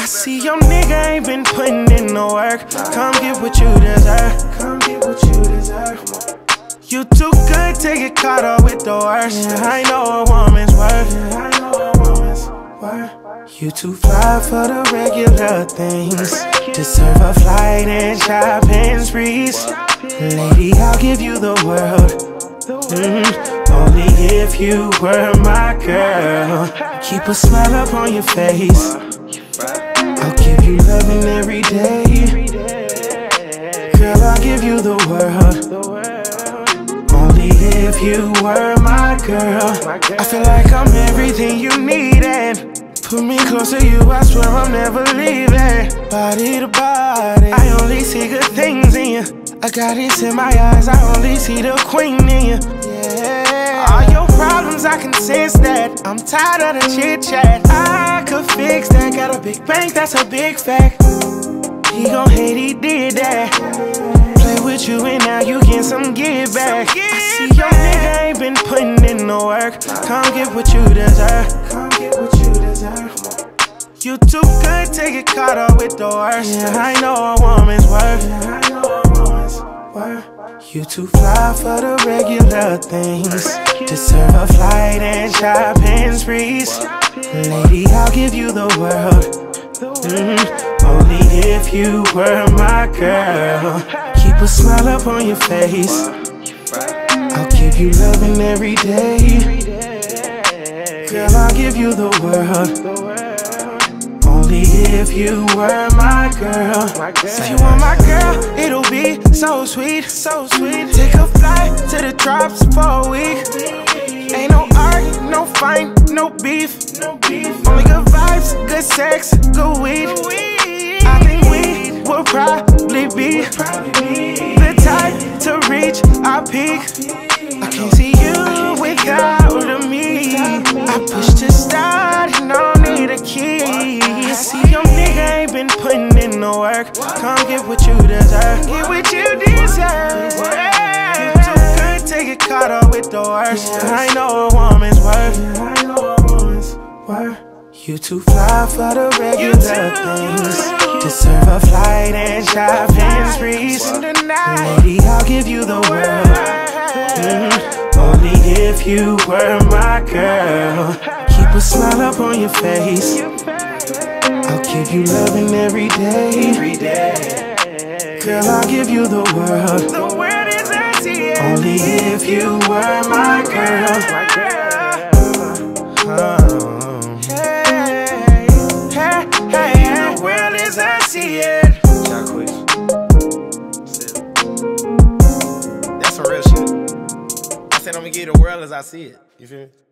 I see your nigga ain't been putting in no work. Come get what you deserve. Come get what you deserve. You too good to get caught up with the worst. Yeah, I know a woman's worth. Yeah, I know a woman's worth. You too fly for the regular things. Deserve a flight and shopping sprees. Lady, I'll give you the world. Mm -hmm. Only if you were my girl. Keep a smile up on your face. I'll give you loving every day. Girl, I'll give you the world. Only if you were my girl. I feel like I'm everything you need and put me close to you. I swear I'm never leaving. Body to body, I only see good things in you. I got this in my eyes, I only see the queen in you. All your problems, I can sense that. I'm tired of the chit chat. I could fix that. Got a big bank, that's a big fact. He gon' hate he did that. Play with you and now you get some give back. I see your nigga ain't been putting in no work. Come get what you deserve. Come get what you deserve. You too good to get caught up with the worst. Yeah, I know a woman's worth. Yeah, I know a woman's worth. You too fly for the regular things. Deserve a flight and shopping sprees. Lady, I'll give you the world. Mm-hmm. Only if you were my girl. Keep a smile up on your face. I'll give you loving every day. Girl, I'll give you the world. If you were my girl. If you were my girl, it'll be so sweet, so sweet. Take a flight to the drops for a week. Ain't no arguing, no fight, no beef. no beef. Only good vibes, good sex, good weed. I think we will probably be the type to reach our peak. See your nigga ain't been putting in no work. Come get what you deserve. Get what you deserve. You too good to get caught up with the worst. I know a woman's worth. I know a woman's worth. You too fly for the regular things. Deserve a flight and shopping sprees. Lady, I'll give you the world. Mm-hmm. Only if you were my girl. Keep a smile up on your face. I'll give you loving every day. Girl, I'll give you the world. The world is empty. Only if you were my girl. Hey, hey, hey, the world as I see it. That's some real shit. I said I'm gonna give you the world as I see it. You feel me?